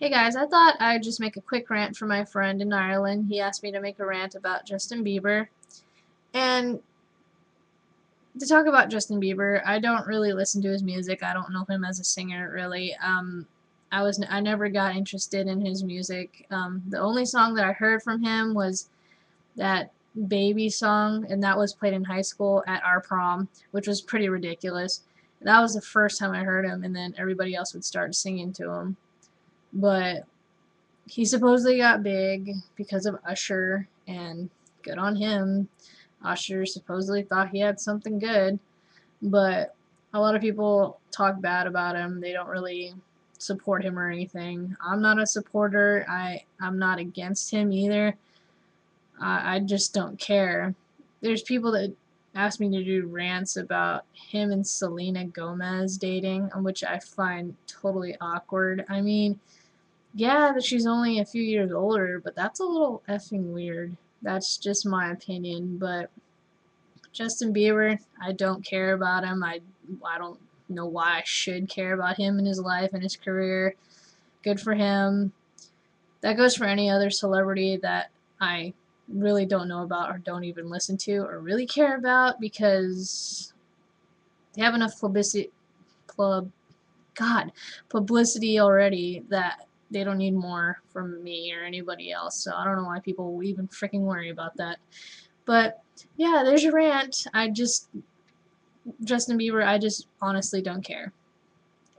Hey guys, I thought I'd just make a quick rant for my friend in Ireland. He asked me to make a rant about Justin Bieber. And to talk about Justin Bieber, I don't really listen to his music. I don't know him as a singer really. Um, I was I never got interested in his music. Um, the only song that I heard from him was that baby song and that was played in high school at our prom, which was pretty ridiculous. That was the first time I heard him and then everybody else would start singing to him. But he supposedly got big because of Usher, and good on him. Usher supposedly thought he had something good, but a lot of people talk bad about him. They don't really support him or anything. I'm not a supporter. I I'm not against him either. I I just don't care. There's people that ask me to do rants about him and Selena Gomez dating, which I find totally awkward. I mean, yeah, that she's only a few years older, but that's a little effing weird. That's just my opinion, but Justin Bieber, I don't care about him. I I don't know why I should care about him and his life and his career. Good for him. That goes for any other celebrity that I really don't know about or don't even listen to or really care about because they have enough publicity club God publicity already that they don't need more from me or anybody else so I don't know why people even freaking worry about that. But yeah there's your rant. I just Justin Bieber I just honestly don't care.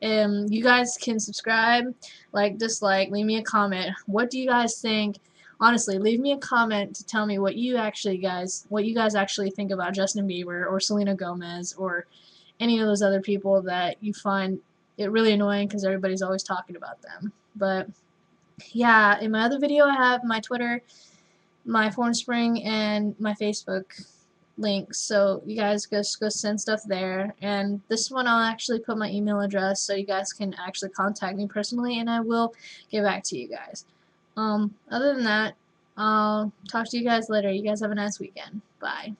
Um, you guys can subscribe like dislike leave me a comment. What do you guys think? Honestly leave me a comment to tell me what you actually guys what you guys actually think about Justin Bieber or Selena Gomez or any of those other people that you find it really annoying because everybody's always talking about them but yeah, in my other video I have my Twitter, my Formspring, and my Facebook links. So you guys just go send stuff there. And this one I'll actually put my email address so you guys can actually contact me personally and I will get back to you guys. Um, other than that, I'll talk to you guys later. You guys have a nice weekend. Bye.